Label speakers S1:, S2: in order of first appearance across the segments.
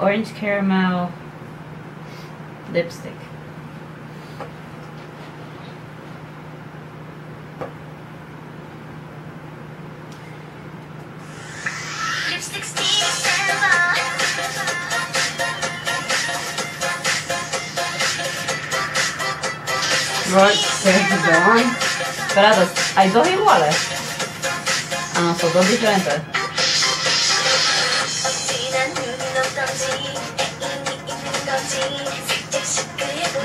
S1: orange caramel lipstick.
S2: Roxy
S3: Dawn, pero a
S1: dos, hay dos iguales. Ah, a nosotros diferentes.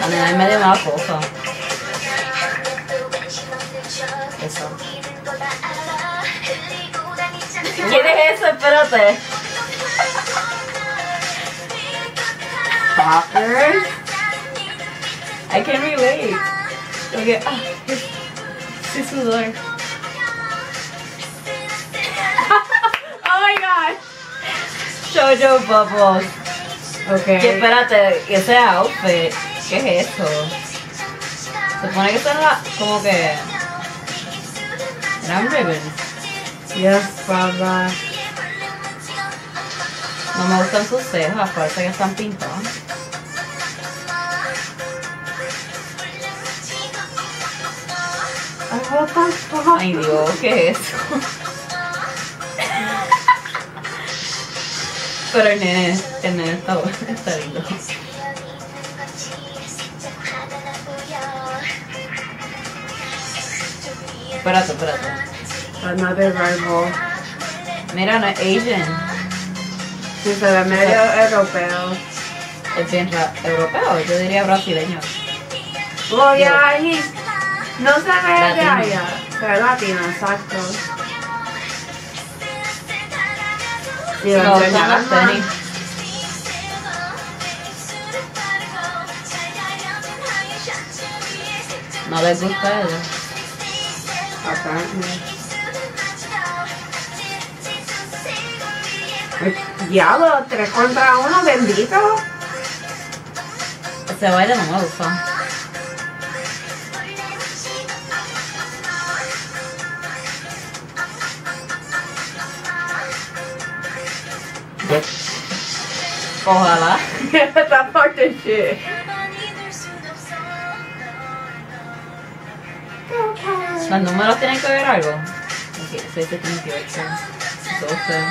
S2: I mean, I met him.
S1: Eso. Eso? Espérate. I can relate. Okay, ah, this is like. oh my gosh. Jojo Bubbles.
S3: Okay.
S1: Que espérate, ese outfit. ¿Qué es esto? Se supone que la, como que eran ribbons.
S3: Yes, Baba.
S1: No me gustan sus cejas, parece que están pintadas.
S3: Ay,
S1: Dios, ¿qué es eso? Pero el nene, el nene está lindo. Espérate, espérate.
S3: Another rival.
S1: Mira, no es Asian.
S3: Sí, se ve medio europeo.
S1: Es bien europeo, yo diría brasileño.
S3: Oh, yeah, he's... No se ve de allá. Se ve latino, exacto. Y lo
S1: No,
S3: enseña
S1: son
S3: las
S1: las tenis.
S3: manos.
S1: No les gusta a
S3: Apparently. Diablo, tres contra uno, bendito.
S1: Ese baile no me gusta. Ojalá.
S3: That fucking shit.
S1: ¿Los números tienen que ver algo? Ok, 6, 78, 12,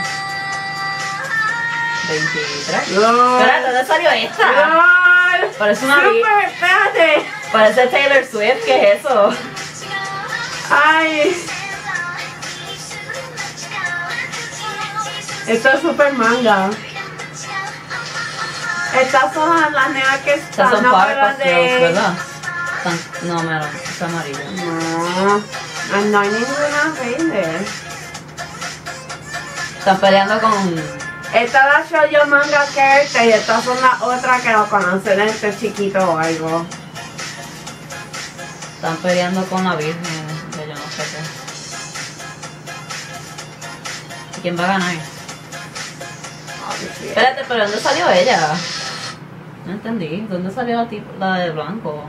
S1: 23.
S3: LOL.
S1: Espérate, ¿dónde salió esta?
S3: LOL.
S1: Parece una
S3: Super, espérate.
S1: Parece Taylor Swift, ¿qué es eso?
S3: Ay, esto es super manga. Estas son las nenas que
S1: Estas
S3: están
S1: son Powerpuff
S3: afuera
S1: Girls,
S3: de...
S1: ¿verdad? No, mira, es amarillo.
S3: No, no hay ninguna verde.
S1: Están peleando con...
S3: Esta es la Shoujo Manga Character y estas son las otras que lo conocen este chiquito o algo.
S1: Están peleando con la Virgen, de yo no sé qué. ¿Y quién va a ganar? Espérate, pero ¿dónde salió ella? No entendí. ¿Dónde salió la, la de blanco?